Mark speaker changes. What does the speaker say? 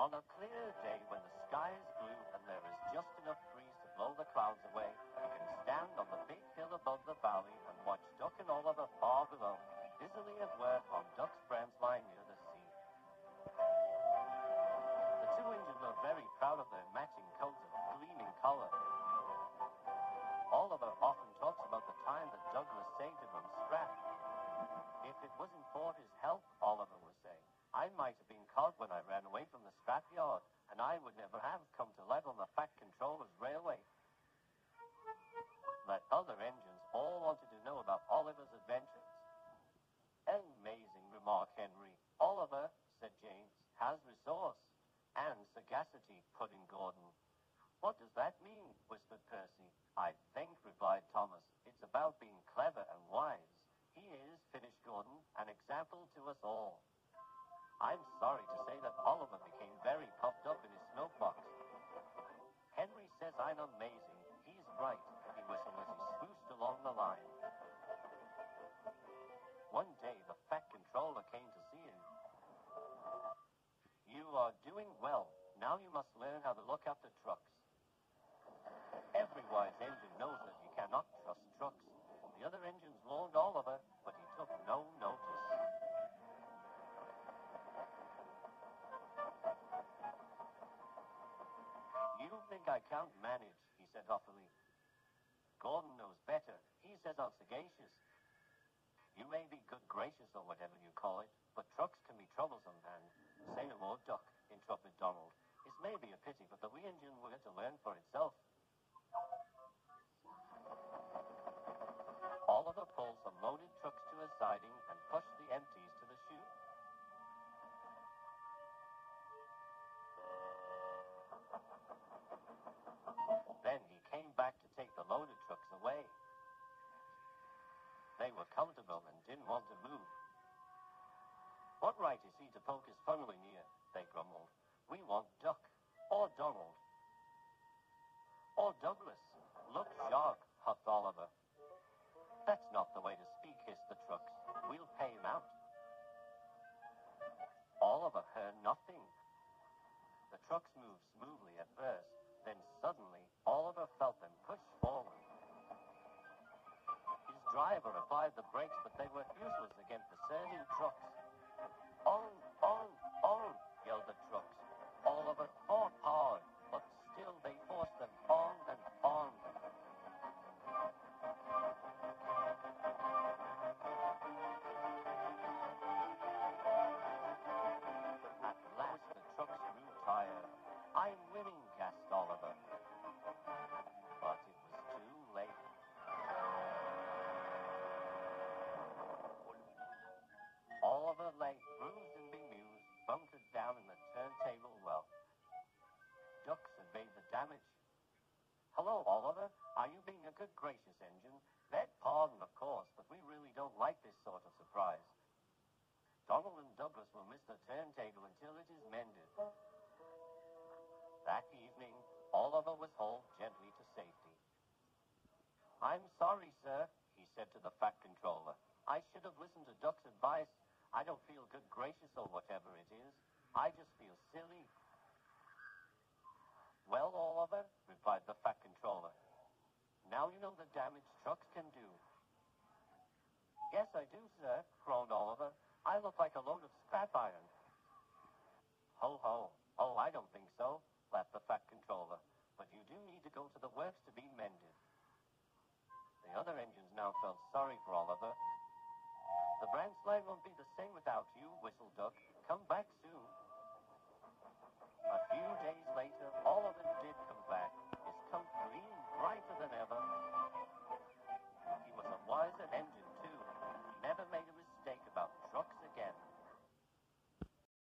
Speaker 1: On a clear day when the sky is blue and there is just enough breeze to blow the clouds away, you can stand on the big hill above the valley and watch Duck and Oliver far below, busily at work on Duck's branch line near the sea. The two Indians were very proud of their matching coats of gleaming color. Oliver often talks about the time that Douglas saved him from Scrap. If it wasn't for his help, and sagacity, put in Gordon. What does that mean? whispered Percy. I think, replied Thomas, it's about being clever and wise. He is, finished Gordon, an example to us all. I'm sorry to say that Oliver became very puffed up in his smoke box. Henry says I'm amazing. He's right, he whistled as he swooshed along the line. One day the Fat Controller came to see him. You are doing well. Now you must learn how to look after trucks. Every wise engine knows that you cannot trust trucks. The other engines warned Oliver, but he took no notice. You think I can't manage, he said huffily. Gordon knows better. He says I'm sagacious. You may be They were comfortable and didn't want to move. What right is he to poke his funneling here? Uh, they grumbled. We want Duck, or Donald, or Douglas. Look sharp, huffed Oliver. That's not the way to speak, hissed the trucks. We'll pay him out. Oliver heard nothing. The trucks moved smoothly at first, then suddenly Driver applied the brakes, but they were useless against the surging trucks. On, damage. Hello, Oliver. Are you being a good gracious engine? Beg pardon, of course, but we really don't like this sort of surprise. Donald and Douglas will miss the turntable until it is mended. That evening, Oliver was hauled gently to safety. I'm sorry, sir, he said to the Fat Controller. I should have listened to Duck's advice. I don't feel good gracious or whatever it is. I just feel silly. Replied the Fat Controller. Now you know the damage trucks can do. Yes, I do, sir, groaned Oliver. I look like a load of scrap iron. Ho, ho. Oh, I don't think so, laughed the Fat Controller. But you do need to go to the works to be mended. The other engines now felt sorry for Oliver. The branch line won't be the same without